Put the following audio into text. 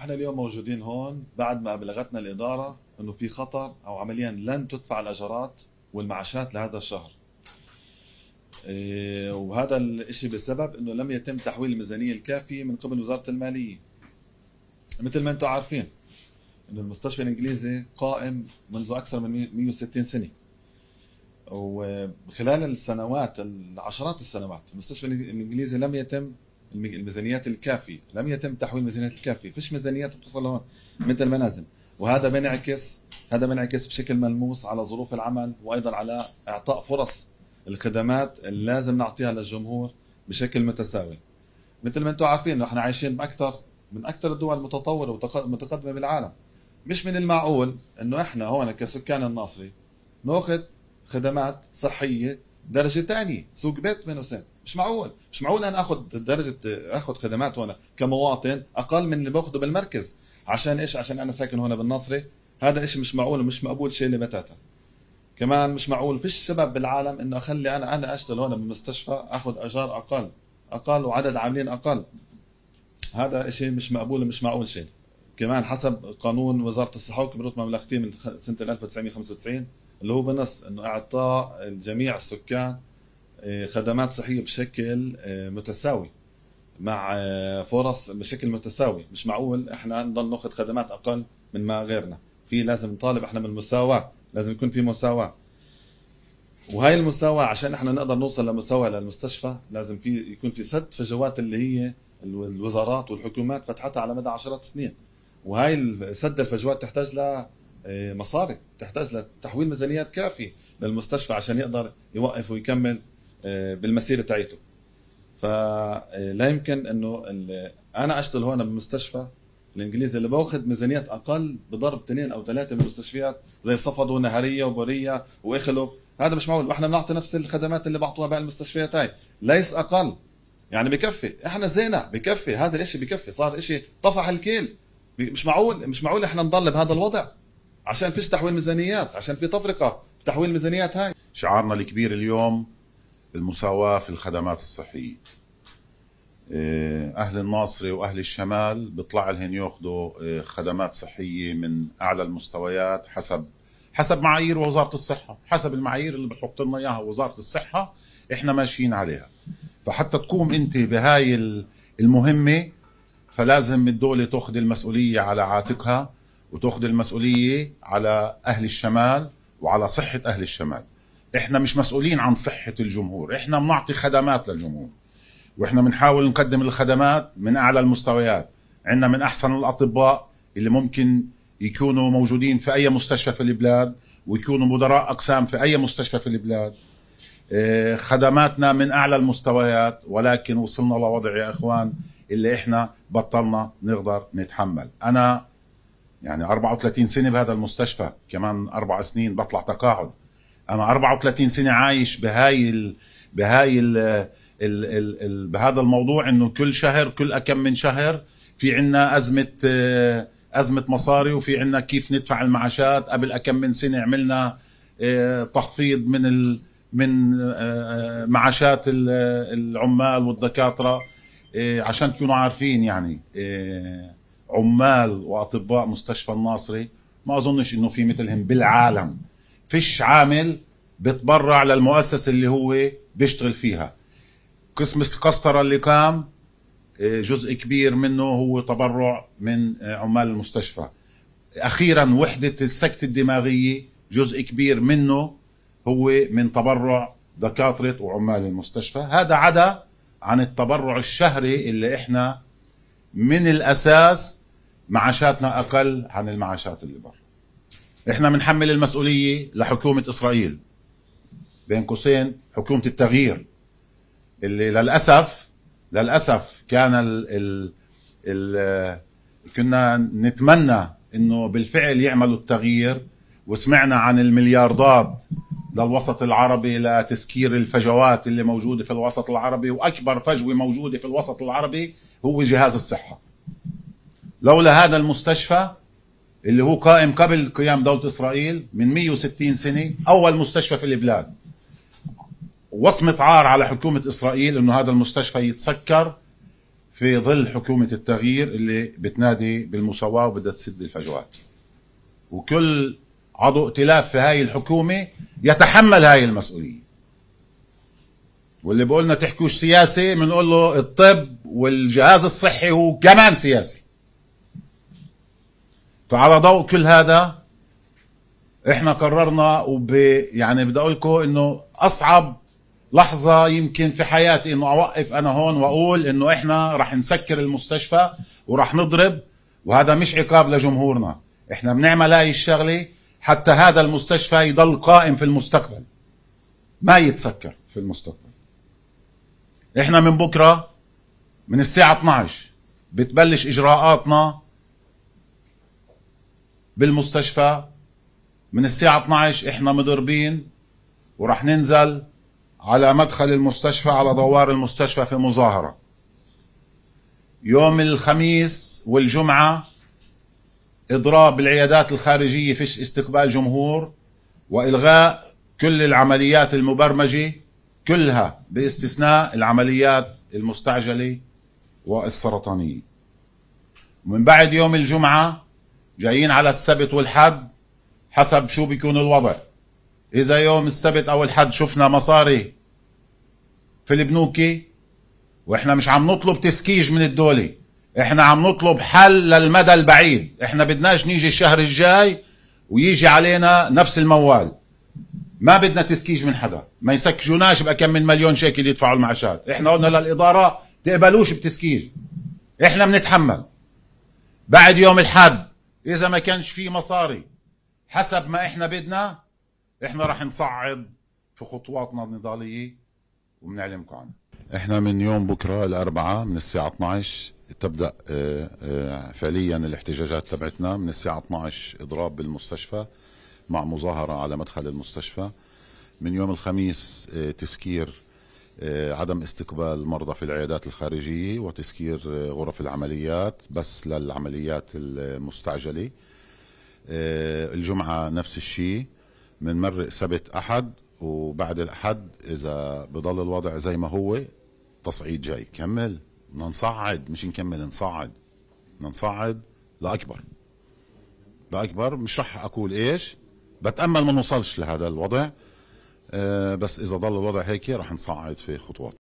إحنا اليوم موجودين هون بعد ما ابلغتنا الإدارة إنه في خطر أو عمليا لن تدفع الاجارات والمعاشات لهذا الشهر. إيه، وهذا الشيء بسبب إنه لم يتم تحويل الميزانية الكافية من قبل وزارة المالية. مثل ما أنتم عارفين إنه المستشفى الإنجليزي قائم منذ أكثر من 160 سنة. وخلال السنوات العشرات السنوات المستشفى الإنجليزي لم يتم الميزانيات الكافية. لم يتم تحويل الميزانيات الكافية. فيش ميزانيات بتوصل لهون مثل المنازل. وهذا بينعكس هذا بينعكس بشكل ملموس على ظروف العمل وأيضا على إعطاء فرص. الخدمات اللي لازم نعطيها للجمهور بشكل متساوي. مثل ما أنتم عارفين إحنا عايشين باكثر من أكثر الدول المتطورة ومتقدمه بالعالم. مش من المعقول إنه إحنا هون كسكان الناصري نأخذ خدمات صحية درجة ثانية سوق بيت من حسين مش معقول. مش معقول أنا آخذ درجة آخذ خدمات هون كمواطن أقل من اللي باخذه بالمركز. عشان إيش؟ عشان أنا ساكن هون بالناصري هذا إشي مش معقول ومش مقبول شيء بتاتا كمان مش معقول. فيش سبب بالعالم إنه أخلي أنا أنا أشتغل هون بالمستشفى آخذ أجار أقل. أقل وعدد عاملين أقل. هذا إشي مش مقبول ومش معقول شيء. كمان حسب قانون وزارة الصحة وكبروت مملكتي من سنة 1995 اللي هو بنص إنه إعطاء جميع السكان آه، خدمات صحية بشكل آه، متساوي مع آه، فرص بشكل متساوي. مش معقول إحنا نضل نأخذ خدمات أقل من ما غيرنا. في لازم نطالب إحنا بالمساواه لازم يكون في مساواة. وهي المساواة عشان إحنا نقدر نوصل لمساواة للمستشفى لازم في يكون في سد فجوات اللي هي الوزارات والحكومات فتحتها على مدى عشرات السنين وهي سد الفجوات تحتاج لمصاري تحتاج لتحويل ميزانيات كافية للمستشفى عشان يقدر يوقف ويكمل آه، بالمسيرة تاعته فلا يمكن إنه أنا أشتغل هون بالمستشفى الإنجليزي اللي باخذ ميزانيات أقل بضرب اثنين أو ثلاثة من المستشفيات زي صفد ونهرية وبورية وإخلو. هذا مش معقول. وإحنا بنعطي نفس الخدمات اللي بعطوها باقي المستشفيات هاي. ليس أقل. يعني بكفي. إحنا زينا بكفي. هذا الإشي بكفي. صار إشي طفح الكيل. مش معقول. مش معقول إحنا نضل بهذا الوضع. عشان فيش تحويل ميزانيات عشان في تفرقة. بتحويل الميزانيات هاي. شعارنا الكبير اليوم المساواة في الخدمات الصحية. إيه، أهل الناصري وأهل الشمال بيطلع لهم ياخذوا إيه، خدمات صحية من أعلى المستويات حسب حسب معايير وزارة الصحة حسب المعايير اللي بتحط لنا إياها وزارة الصحة إحنا ماشيين عليها. فحتى تقوم أنت بهاي المهمة فلازم الدولة تأخذ المسؤولية على عاتقها. وتأخذ المسؤولية على أهل الشمال وعلى صحة أهل الشمال. إحنا مش مسؤولين عن صحة الجمهور إحنا بنعطي خدمات للجمهور. وإحنا بنحاول نقدم الخدمات من أعلى المستويات. عندنا من أحسن الأطباء اللي ممكن يكونوا موجودين في أي مستشفى في البلاد ويكونوا مدراء أقسام في أي مستشفى في البلاد. آه، خدماتنا من أعلى المستويات ولكن وصلنا لوضع يا إخوان اللي إحنا بطلنا نقدر نتحمل. أنا يعني 34 سنة بهذا المستشفى كمان أربع سنين بطلع تقاعد. أنا 34 سنة عايش بهاي ال بهاي ال ال ال ال بهذا الموضوع إنه كل شهر كل كم من شهر في عنا أزمة أزمة مصاري وفي عنا كيف ندفع المعاشات. قبل كم من سنة عملنا آه، تخفيض من من آه، معاشات العمال والدكاترة آه، عشان تكونوا عارفين يعني عمال وأطباء مستشفى الناصري ما أظنش إنه في مثلهم بالعالم. فيش عامل بتبرع للمؤسسة اللي هو بيشتغل فيها. قسم القسطرة اللي قام آه، جزء كبير منه هو تبرع من آه، عمال المستشفى. أخيرا وحدة السكتة الدماغية جزء كبير منه هو من تبرع دكاترة وعمال المستشفى. هذا عدا عن التبرع الشهري اللي إحنا من الأساس معاشاتنا أقل عن المعاشات اللي برا إحنا بنحمل المسؤولية لحكومة إسرائيل. بين قوسين حكومة التغيير. اللي للأسف للأسف كان ال ال ال كنا نتمنى إنه بالفعل يعملوا التغيير. وسمعنا عن الملياردات للوسط العربي لتسكير الفجوات اللي موجودة في الوسط العربي وأكبر فجوة موجودة في الوسط العربي. هو جهاز الصحة. لولا هذا المستشفى اللي هو قائم قبل قيام دولة إسرائيل من 160 سنة أول مستشفى في البلاد. وصمة عار على حكومة إسرائيل أنه هذا المستشفى يتسكر في ظل حكومة التغيير اللي بتنادي بالمساواة وبدها تسد الفجوات. وكل عضو ائتلاف في هاي الحكومة يتحمل هاي المسؤولية. واللي بقولنا تحكوش سياسي بنقول له الطب والجهاز الصحي هو كمان سياسي. فعلى ضوء كل هذا إحنا قررنا وب يعني بدي أقول لكم إنه أصعب لحظة يمكن في حياتي إنه أوقف أنا هون وأقول إنه إحنا رح نسكر المستشفى ورح نضرب وهذا مش عقاب لجمهورنا. إحنا بنعمل هاي الشغلة حتى هذا المستشفى يضل قائم في المستقبل. ما يتسكر في المستقبل. إحنا من بكرة من الساعة 12 بتبلش إجراءاتنا بالمستشفى. من الساعة 12 إحنا مضربين ورح ننزل على مدخل المستشفى على دوار المستشفى في مظاهرة. يوم الخميس والجمعة إضراب العيادات الخارجية فيش استقبال جمهور وإلغاء كل العمليات المبرمجة كلها باستثناء العمليات المستعجلة والسرطانية ومن بعد يوم الجمعة جايين على السبت والحد حسب شو بيكون الوضع. إذا يوم السبت أو الحد شفنا مصاري في البنوكي وإحنا مش عم نطلب تسكيج من الدولة إحنا عم نطلب حل للمدى البعيد. إحنا بدناش نيجي الشهر الجاي ويجي علينا نفس الموال. ما بدنا تسكيج من حدا. ما يسكجوناش بكم من مليون شيكل يدفعوا المعاشات. إحنا قلنا للإدارة تقبلوش بتسكيج إحنا بنتحمل. بعد يوم الحد إذا ما كانش في مصاري حسب ما إحنا بدنا إحنا راح نصعد في خطواتنا النضالية وبنعلمكم عنها. إحنا من يوم بكرة الأربعاء من الساعة 12 تبدأ آه، آه، فعليا الاحتجاجات تبعتنا. من الساعة 12 إضراب بالمستشفى مع مظاهرة على مدخل المستشفى. من يوم الخميس آه، تسكير عدم استقبال مرضى في العيادات الخارجية وتسكير غرف العمليات بس للعمليات المستعجلة. الجمعة نفس الشيء من مرق سبت أحد وبعد الأحد إذا بضل الوضع زي ما هو تصعيد جاي. كمل. بدنا نصعد. مش نكمل نصعد. بدنا نصعد. لأكبر لأكبر مش رح أقول إيش. بتأمل ما نوصلش لهذا الوضع. بس إذا ضل الوضع هيك رح نصعد في خطوات.